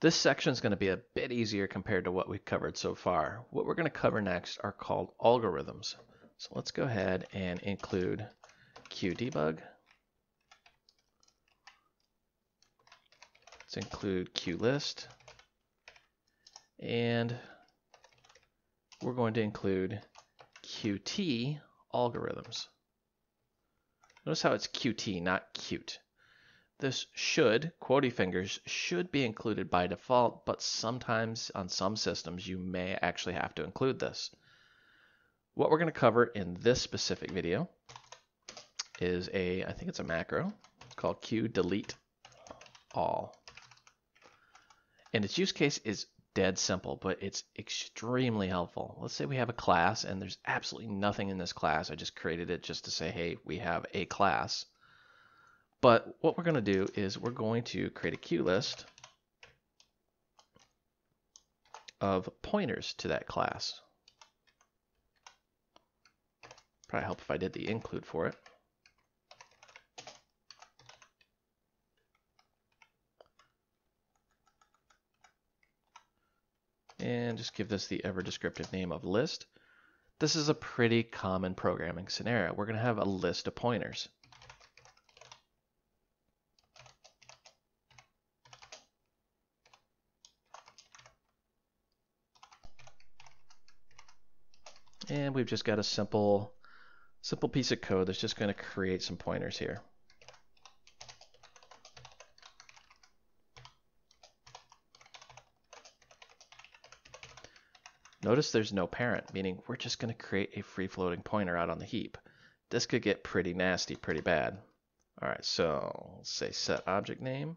This section is going to be a bit easier compared to what we've covered so far. What we're going to cover next are called algorithms. So let's go ahead and include QDebug. Let's include QList. And we're going to include Qt algorithms. Notice how it's Qt, not cute. This should, quotey fingers, should be included by default, but sometimes on some systems you may actually have to include this. What we're going to cover in this specific video is a, I think it's a macro, it's called q delete all. And its use case is dead simple, but it's extremely helpful. Let's say we have a class and there's absolutely nothing in this class. I just created it just to say, hey, we have a class. But what we're going to do is we're going to create a QList of pointers to that class. Probably help if I did the include for it. And just give this the ever descriptive name of list. This is a pretty common programming scenario. We're going to have a list of pointers. And we've just got a simple, simple piece of code that's just going to create some pointers here. Notice there's no parent, meaning we're just going to create a free-floating pointer out on the heap. This could get pretty nasty, pretty bad. All right, so say set object name.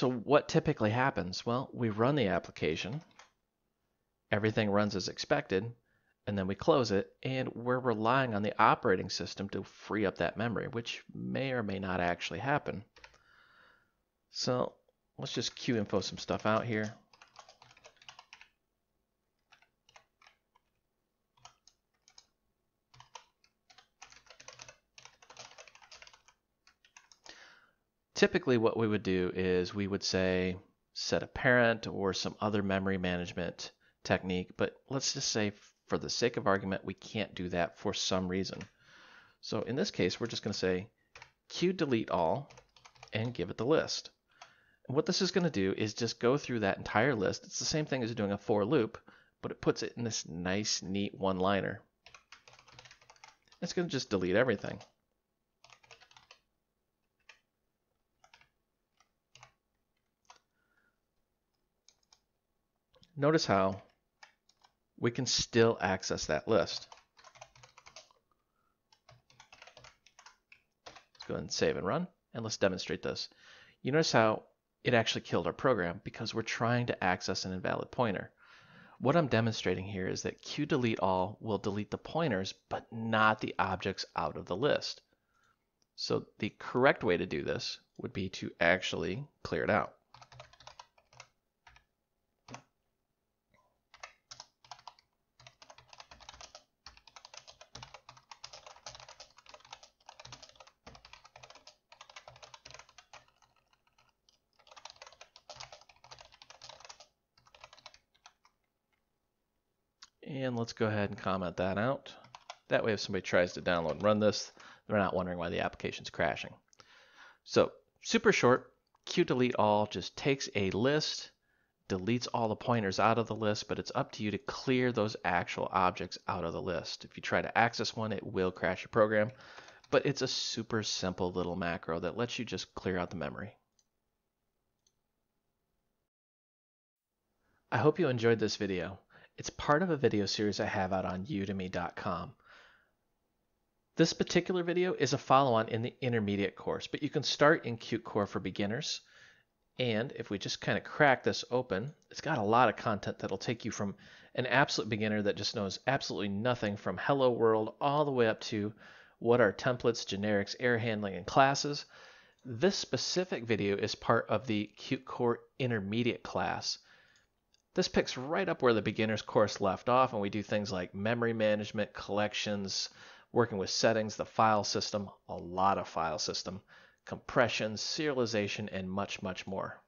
So what typically happens? Well, we run the application, everything runs as expected, and then we close it, and we're relying on the operating system to free up that memory, which may or may not actually happen. So let's just QInfo some stuff out here. Typically what we would do is we would say set a parent or some other memory management technique, but let's just say for the sake of argument, we can't do that for some reason. So in this case, we're just going to say QDeleteAll and give it the list. And what this is going to do is just go through that entire list. It's the same thing as doing a for loop, but it puts it in this nice, neat one-liner. It's going to just delete everything. Notice how we can still access that list. Let's go ahead and save and run, and let's demonstrate this. You notice how it actually killed our program because we're trying to access an invalid pointer. What I'm demonstrating here is that QDeleteAll will delete the pointers, but not the objects out of the list. So the correct way to do this would be to actually clear it out. And let's go ahead and comment that out. That way if somebody tries to download and run this, they're not wondering why the application's crashing. So super short, QDeleteAll just takes a list, deletes all the pointers out of the list, but it's up to you to clear those actual objects out of the list. If you try to access one, it will crash your program, but it's a super simple little macro that lets you just clear out the memory. I hope you enjoyed this video. It's part of a video series I have out on udemy.com. This particular video is a follow-on in the intermediate course, but you can start in Qt Core for beginners. And if we just kind of crack this open, it's got a lot of content that'll take you from an absolute beginner that just knows absolutely nothing from hello world all the way up to what are templates, generics, error handling, and classes. This specific video is part of the Qt Core Intermediate class. This picks right up where the beginner's course left off, and we do things like memory management, collections, working with settings, the file system, a lot of file system, compression, serialization, and much, much more.